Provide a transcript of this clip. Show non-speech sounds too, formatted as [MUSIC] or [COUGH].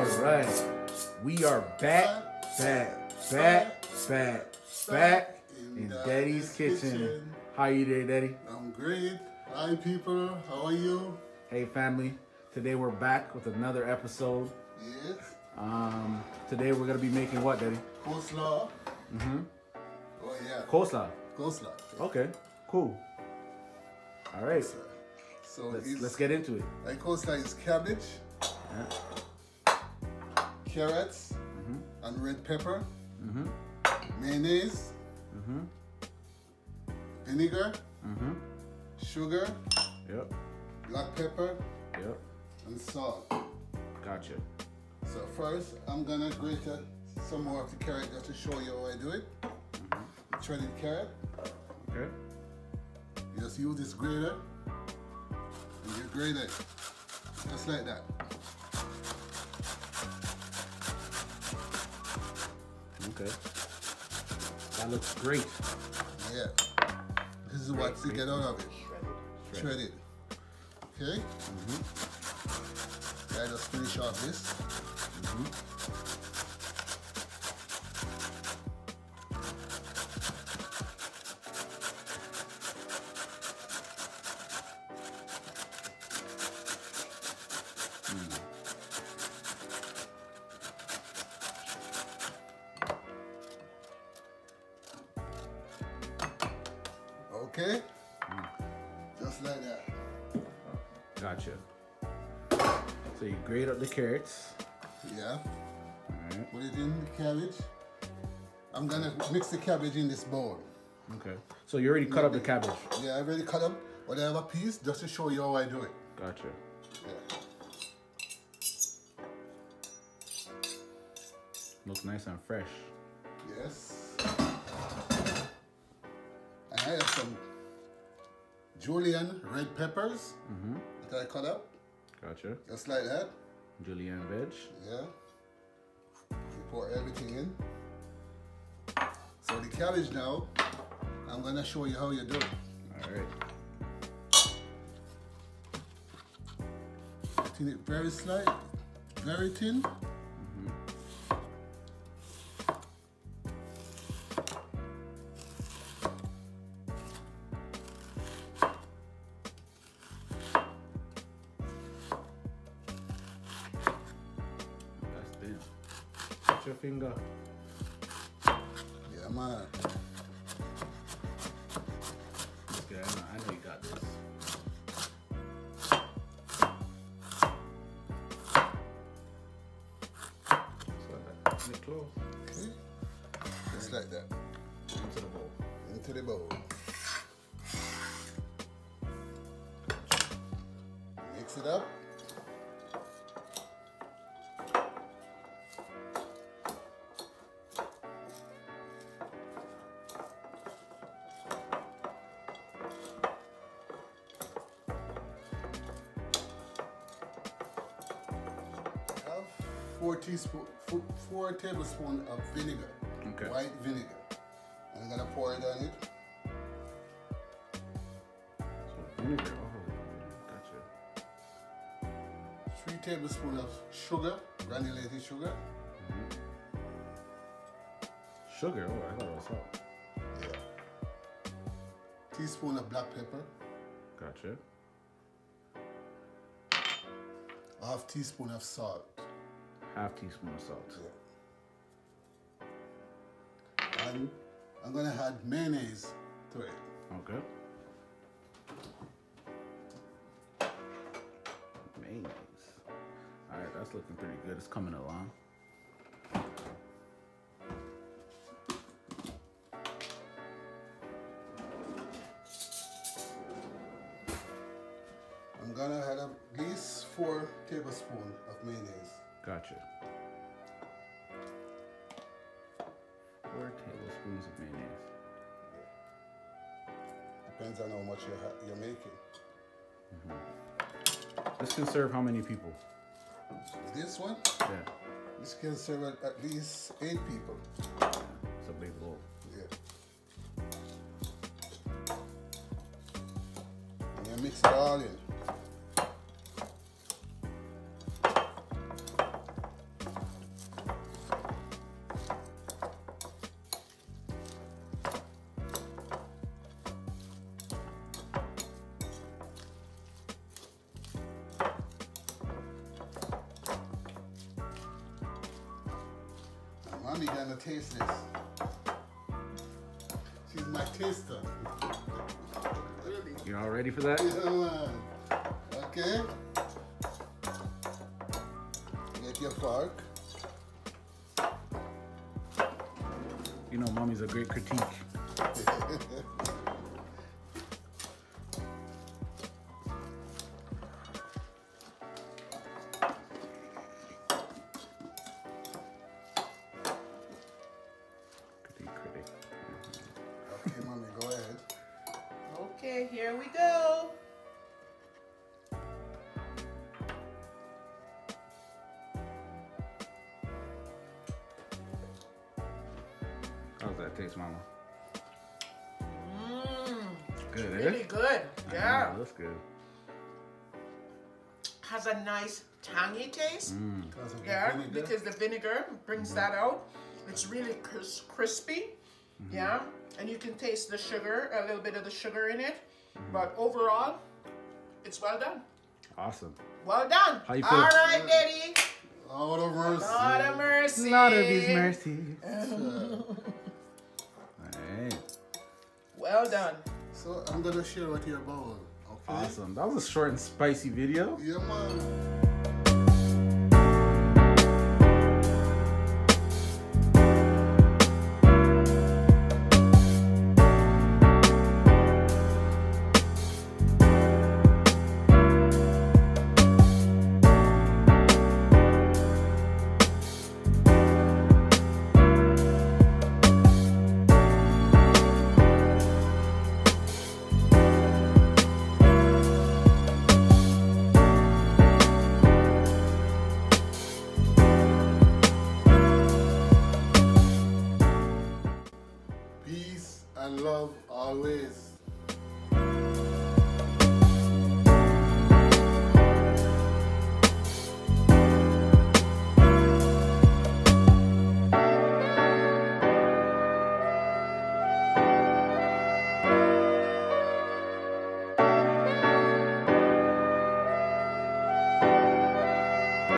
All right. We are back, back, back, back, back in Deddy's kitchen. How you today, Daddy? I'm great. Hi, people. How are you? Hey, family. Today we're back with another episode. Yes. Um, today we're gonna be making what, Daddy? Coleslaw. Mm-hmm. Oh, yeah. Coleslaw. Coleslaw. Okay. Cool. All right. So Let's let's get into it. my coleslaw is cabbage, Yeah. Carrots, Mm-hmm. and red pepper, Mm-hmm. mayonnaise, Mm-hmm. vinegar, Mm-hmm. sugar, Yep. black pepper, Yep. and salt. Gotcha. So first, I'm gonna grate uh, some more of the carrot just to show you how I do it. Mm-hmm. Shredded carrot. Okay. You just use this grater and you grate it just like that. Okay. That looks great. Yeah. This is what you get out of it. Shredded. Okay? Mm-hmm. I just finish off this. Mm-hmm. Okay? Just like that. Gotcha. So you grate up the carrots. Yeah. Alright. Put it in the cabbage. I'm gonna mix the cabbage in this bowl. Okay. So you already cut up the cabbage. Yeah, I already cut up, but I have a piece just to show you how I do it. Gotcha. Yeah. Looks nice and fresh. Yes. And I have some julienne red peppers Mm-hmm. that I cut up, Gotcha. just like that. Julienne veg. Yeah. You pour everything in. So the cabbage now, I'm gonna show you how you do it. Alright. Thin it very slight, very thin. Your finger. Yeah, man. That's good. I know, I know you got this. So that. Get it close. Okay. Just like that. Into the bowl. Into the bowl. Mix it up. Four teaspoon, four, four tablespoons of vinegar, Okay. white vinegar. And I'm gonna pour it on it. So vinegar. Oh, gotcha. Three tablespoons of sugar, granulated sugar. Mm-hmm. Sugar. Oh, I thought it was salt. Yeah. Teaspoon of black pepper. Gotcha. Half teaspoon of salt. Half teaspoon of salt. Yeah. And I'm gonna add mayonnaise to it. Okay. Mayonnaise. All right, that's looking pretty good. It's coming along. I'm gonna add at least four tablespoons of mayonnaise. Gotcha. Tablespoons of mayonnaise. Depends on how much you're, you're making. Mm-hmm. This can serve how many people? This one, Yeah, this can serve at, at least eight people. it's a big bowl. Yeah. And you mix it all in. Gonna taste this. She's my taster. Really? You all ready for that? Yeah. Okay. Get your fork. You know, mommy's a great critique, [LAUGHS] Okay, here we go. How's that taste, mama? Mmm, Good, really eh? good. Yeah. that's good. Has a nice tangy taste. Mm. Because the Yeah, vinegar. because the vinegar brings that out. It's really cris- crispy. Yeah, and you can taste the sugar, a little bit of the sugar in it. But overall, it's well done. Awesome. Well done. How you feel? All right, Daddy. Lord of mercy. Lord of mercy. Lord of His mercy. Uh, Hey, Well done. so I'm gonna share with your bowl. Okay. awesome. That was a short and spicy video. Yeah, man. And love always.